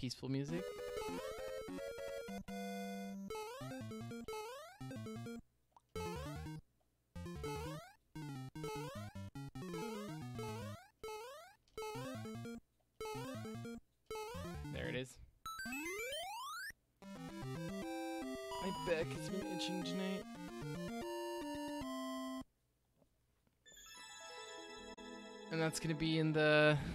peaceful music. There it is. My back has been itching tonight. And that's gonna be in the